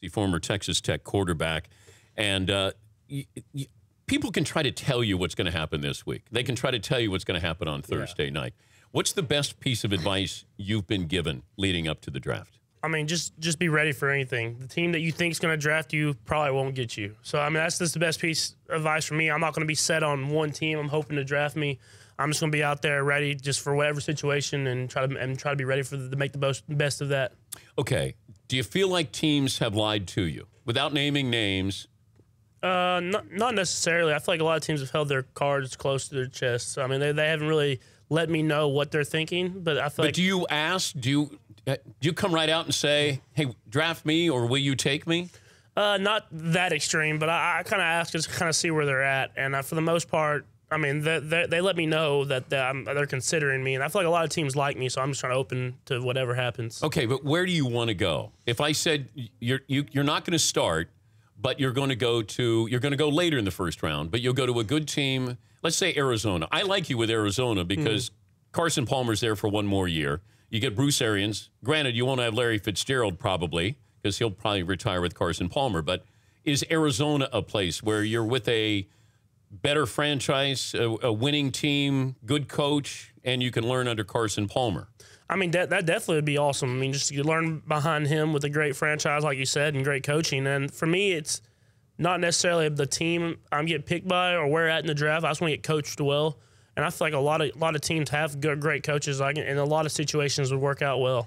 the former Texas Tech quarterback. And uh, y- y- people can try to tell you what's going to happen this week. They can try to tell you what's going to happen on Thursday night. What's the best piece of advice you've been given leading up to the draft? I mean, just just be ready for anything. The team that you think is going to draft you probably won't get you. So I mean, that's just the best piece of advice for me. I'm not going to be set on one team. I'm hoping to draft me. I'm just going to be out there ready just for whatever situation and try to and try to be ready for the, to make the most best of that. Okay. Do you feel like teams have lied to you without naming names? Uh, not not necessarily. I feel like a lot of teams have held their cards close to their chest. I mean, they, they haven't really let me know what they're thinking. But I feel But like do you ask? Do you uh, do you come right out and say, "Hey, draft me," or "Will you take me"? Uh, not that extreme, but I, I kind of ask just kind of see where they're at, and uh, for the most part, I mean, they, they, they let me know that they're, considering me, and I feel like a lot of teams like me, so I'm just trying to open to whatever happens. Okay, but where do you want to go? If I said you're you, you're not going to start, but you're going to go to you're going to go later in the first round, but you'll go to a good team. Let's say Arizona. I like you with Arizona hmm. because Carson Palmer's there for one more year. You get Bruce Arians. Granted, you won't have Larry Fitzgerald probably because he'll probably retire with Carson Palmer. But is Arizona a place where you're with a better franchise, a, a winning team, good coach, and you can learn under Carson Palmer? I mean, that, that definitely would be awesome. I mean, just you learn behind him with a great franchise, like you said, and great coaching. And for me, it's not necessarily the team I'm getting picked by or where at in the draft. I just want to get coached well. And I feel like a lot of a lot of teams have good, great coaches, like, and a lot of situations would work out well.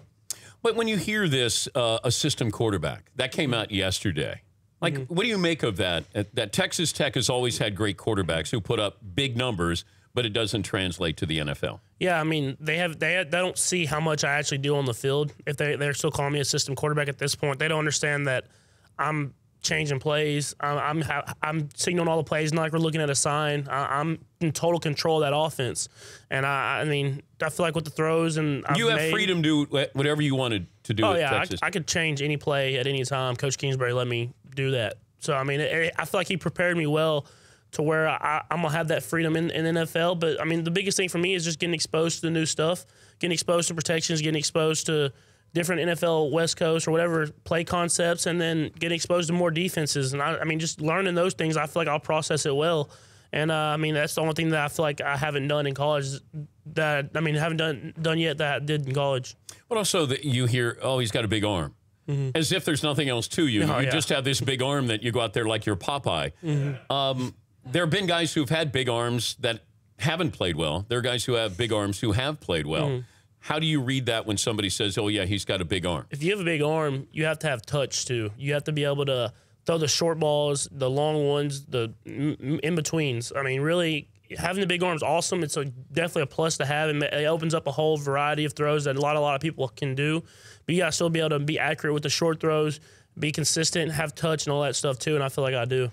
But when you hear this, uh, a system quarterback that came out yesterday, like, Mm-hmm. what do you make of that? Uh, That Texas Tech has always had great quarterbacks who put up big numbers, but it doesn't translate to the NFL. Yeah, I mean they have they, they don't see how much I actually do on the field. If they they're still calling me a system quarterback at this point, they don't understand that I'm changing plays. I'm I'm, I'm signaling all the plays, not like we're looking at a sign. I, I'm in total control of that offense, and I I mean I feel like with the throws and I've you have made- freedom to do whatever you wanted to do Oh yeah, I. I could change any play at any time. Coach Kingsbury let me do that. So I mean, it, I feel like he prepared me well to where I, I'm gonna have that freedom in, in NFL. But I mean, the biggest thing for me is just getting exposed to the new stuff, getting exposed to protections, getting exposed to different NFL West Coast or whatever play concepts, and then getting exposed to more defenses. And I, I mean, just learning those things, I feel like I'll process it well. And uh, I mean, that's the only thing that I feel like I haven't done in college. That I mean, haven't done done yet that I did in college. but also that you hear, oh, he's got a big arm. As if there's nothing else to you. Mm-hmm. Oh, you yeah. just have this big arm that you go out there like you're Popeye. Mm-hmm. Um, there have been guys who've had big arms that haven't played well. There are guys who have big arms who have played well. Mm-hmm. How do you read that when somebody says, "Oh yeah, he's got a big arm"? if you have a big arm, you have to have touch too. You have to be able to throw the short balls, the long ones, the in betweens. I mean, really, having the big arm is awesome. It's a, definitely a plus to have, and it opens up a whole variety of throws that a lot, a lot of people can do. But you got to still be able to be accurate with the short throws, be consistent, have touch, and all that stuff too. And I feel like I do.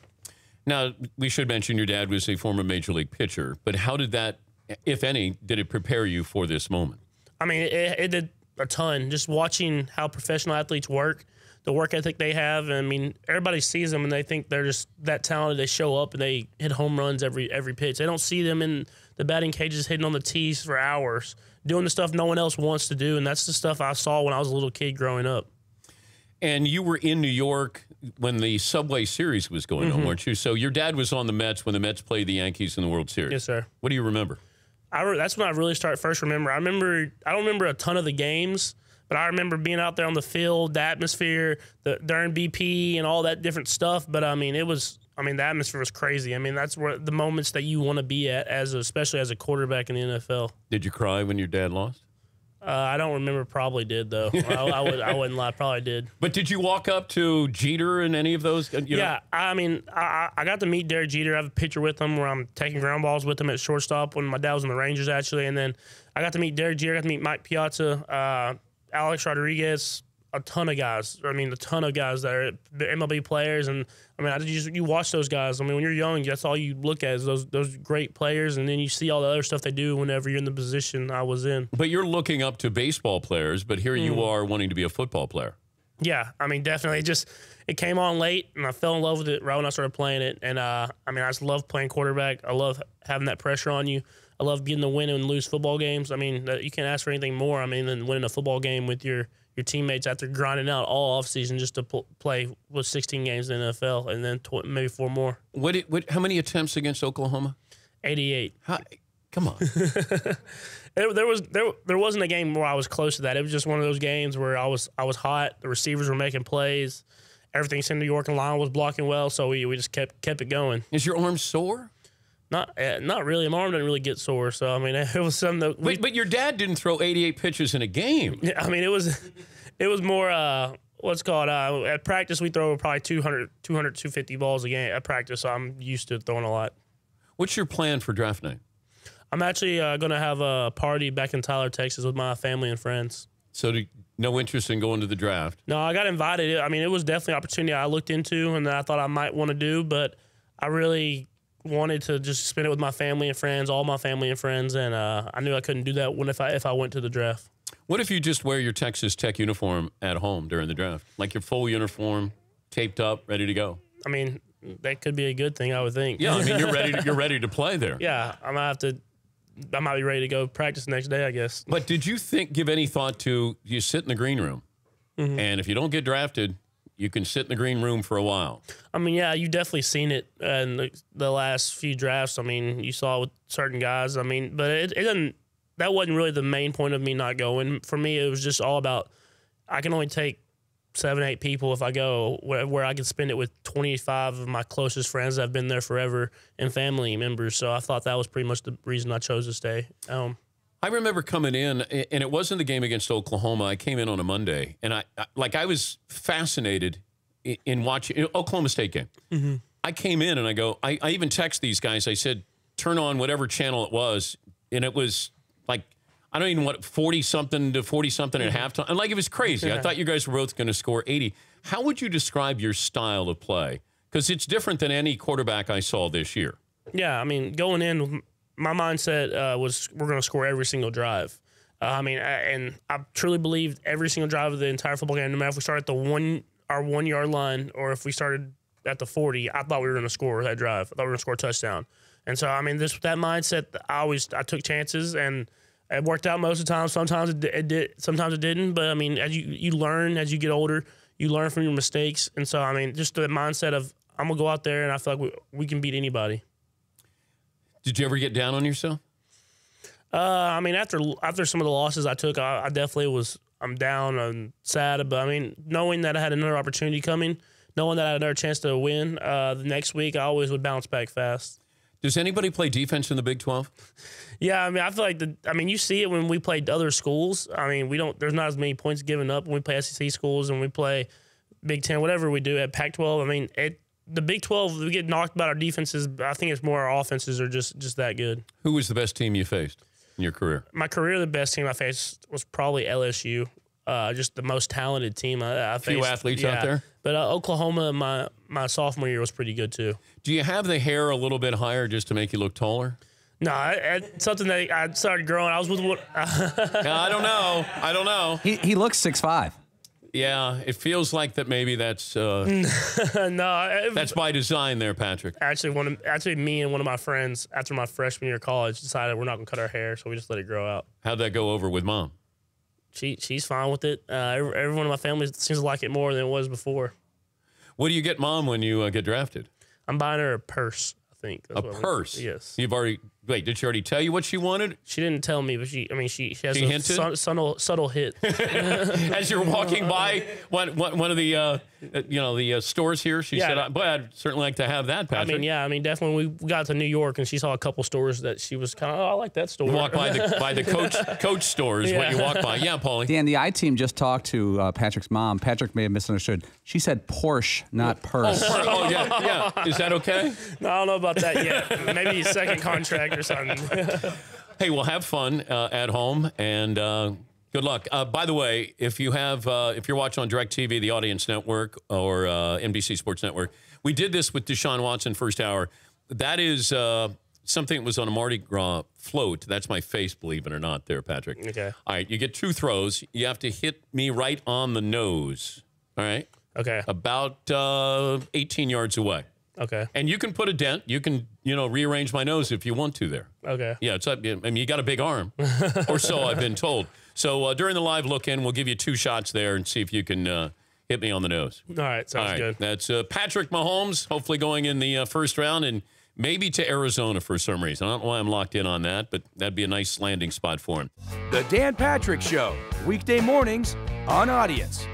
Now, we should mention your dad was a former major league pitcher, but how did that, if any, did it prepare you for this moment? I mean, it, it did a ton. Just watching how professional athletes work, the work ethic they have. And I mean, everybody sees them and they think they're just that talented. They show up and they hit home runs every every pitch. They don't see them in the batting cages hitting on the tees for hours, doing the stuff no one else wants to do. And that's the stuff I saw when I was a little kid growing up. And you were in New York when the Subway Series was going Mm-hmm. on, weren't you? So your dad was on the Mets when the Mets played the Yankees in the World Series. Yes, sir. What do you remember? I re- that's when I really start first remember. I remember I don't remember a ton of the games, but I remember being out there on the field, the atmosphere, the during BP and all that different stuff. But I mean, it was I mean the atmosphere was crazy. I mean that's where the moments that you want to be at as a, especially as a quarterback in the NFL. Did you cry when your dad lost? Uh, I don't remember. Probably did though. I, I would. I wouldn't lie. Probably did. But did you walk up to Jeter and any of those? You know- Yeah, I mean, I, I I got to meet Derek Jeter. I have a picture with him where I'm taking ground balls with him at shortstop when my dad was in the Rangers, actually. And then I got to meet Derek Jeter. I got to meet Mike Piazza, uh, Alex Rodriguez, a ton of guys. I mean, a ton of guys that are MLB players. And I mean, I just you watch those guys. I mean, when you're young, that's all you look at is those those great players, and then you see all the other stuff they do whenever you're in the position I was in. But you're looking up to baseball players, but here Mm. you are wanting to be a football player. Yeah, I mean, definitely. It just it came on late, and I fell in love with it right when I started playing it. And uh, I mean, I just love playing quarterback. I love having that pressure on you. I love getting the win and lose football games. I mean, uh, you can't ask for anything more. I mean, than winning a football game with your your teammates after grinding out all offseason just to pl- play with 16 games in the NFL and then tw- maybe four more. What, it, what? How many attempts against Oklahoma? 88. How, come on. There, there was there there wasn't a game where I was close to that. It was just one of those games where I was I was hot. The receivers were making plays. Everything seemed New York and line was blocking well, so we, we just kept kept it going. Is your arm sore? Not uh, not really. My arm didn't really get sore, so I mean it was something that we, Wait, but your dad didn't throw 88 pitches in a game. Yeah, I mean, it was, it was more, uh, what's called, uh, at practice, we throw probably 200, 200, 250 balls a game at practice. So I'm used to throwing a lot. What's your plan for draft night? I'm actually uh, going to have a party back in Tyler, Texas with my family and friends. So, do, no interest in going to the draft? No, I got invited. I mean, it was definitely an opportunity I looked into and that I thought I might want to do, but I really wanted to just spend it with my family and friends, all my family and friends, and uh, I knew I couldn't do that when if I if I went to the draft. What if you just wear your Texas Tech uniform at home during the draft? Like your full uniform, taped up, ready to go? I mean, that could be a good thing, I would think. Yeah, I mean, you're ready to, you're ready to play there. yeah, I might have to. I might be ready to go practice the next day, I guess. But did you think, give any thought to you sit in the green room, and if you don't get drafted, you can sit in the green room for a while? I mean, yeah, you definitely seen it in the, the last few drafts. I mean, you saw it with certain guys. I mean, but it, it doesn't. That wasn't really the main point of me not going. For me, it was just all about I can only take seven, eight people if I go where, where I can spend it with 25 of my closest friends that have been there forever and family members. So I thought that was pretty much the reason I chose to stay. Um, I remember coming in, and it wasn't the game against Oklahoma. I came in on a Monday, and I, I like I was fascinated in, in watching in Oklahoma State game. Mm-hmm. I came in and I go. I, I even text these guys. I said, "Turn on whatever channel it was," and it was like I don't even want forty something to forty something at mm-hmm. halftime. And like it was crazy. I thought you guys were both going to score eighty. How would you describe your style of play? Because it's different than any quarterback I saw this year. Yeah, I mean, going in, my mindset uh, was we're going to score every single drive. Uh, I mean, I, and I truly believed every single drive of the entire football game, no matter if we started at the one our one yard line or if we started at the forty, I thought we were going to score that drive. I thought we were going to score a touchdown. And so, I mean, this that mindset, I always I took chances and. It worked out most of the time. Sometimes it, it did. Sometimes it didn't. But I mean, as you you learn as you get older, you learn from your mistakes. And so, I mean, just the mindset of I'm gonna go out there and I feel like we, we can beat anybody. Did you ever get down on yourself? Uh, I mean, after after some of the losses I took, I, I definitely was. I'm down and sad, but I mean, knowing that I had another opportunity coming, knowing that I had another chance to win, uh, the next week I always would bounce back fast. Does anybody play defense in the Big Twelve? Yeah, I mean, I feel like the. I mean, you see it when we play other schools. I mean, we don't. There's not as many points given up when we play SEC schools and we play Big Ten, whatever we do at Pac-12. I mean, it. The Big 12, we get knocked about our defenses. I think it's more our offenses are just just that good. Who was the best team you faced in your career? my career, the best team I faced was probably LSU. Uh, just the most talented team I, I faced. Few athletes out there? but uh, Oklahoma, my my sophomore year was pretty good too. Do you have the hair a little bit higher just to make you look taller? No, I, I, something that I started growing. I was with what I don't know. I don't know. He, he looks six five. Yeah, it feels like that. Maybe that's uh, no, that's by design, there, Patrick. actually one of, actually me and one of my friends after my freshman year of college decided we're not gonna cut our hair, so we just let it grow out. How'd that go over with mom? She she's fine with it. Uh, every, everyone in my family seems to like it more than it was before. What do you get, mom, when you uh, get drafted? I'm buying her a purse. I think A That's I'm- purse. Yes. You've already wait. Did she already tell you what she wanted She didn't tell me, but she, I mean, she, she has She a hinted? subtle, subtle, subtle hit. as you're walking by one one, one of the uh, uh, you know the uh, stores here? She Yeah. said, "Boy, I'd certainly like to have that, I Patrick." mean, yeah, I mean, definitely. We got to New York and she saw a couple stores that she was kind of, oh, I like that store. Walk by the by the coach coach stores. What you walk by? Yeah, Paulie. Dan, the I team just talked to uh, Patrick's mom. Patrick may have misunderstood. She said Porsche, not purse. Oh yeah, yeah. Is that okay? No, I don't know about that yet. Maybe a second contract or something. Hey, well, have fun uh, at home and uh, good luck. Uh, by the way, if you have, uh, if you're watching on DirecTV, the Audience Network or uh, NBC Sports Network, we did this with Deshaun Watson first hour. That is uh, something that was on a Mardi Gras float. That's my face, believe it or not, there, Patrick. Okay. All right, you get two throws. You have to hit me right on the nose. All right, Okay. about uh, 18 yards away. Okay. and you can put a dent. You can, you know, rearrange my nose if you want to there. Okay. Yeah, it's up. I mean, you got a big arm, or so I've been told. So uh, during the live look in, we'll give you two shots there and see if you can uh, hit me on the nose. All right. Sounds All right, good. that's uh, Patrick Mahomes, hopefully going in the uh, first round and maybe to Arizona for some reason. I don't know why I'm locked in on that, but that'd be a nice landing spot for him. The Dan Patrick Show, weekday mornings on Audience.